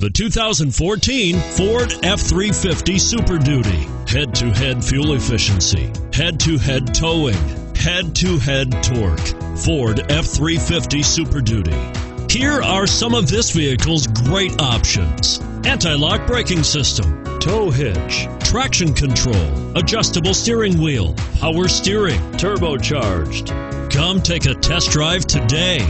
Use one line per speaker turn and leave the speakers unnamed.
The 2014 Ford F-350 Super Duty. Head-to-head fuel efficiency, head-to-head towing, head-to-head torque. Ford F-350 Super Duty. Here are some of this vehicle's great options. Anti-lock braking system, tow hitch, traction control, adjustable steering wheel, power steering, turbocharged. Come take a test drive today.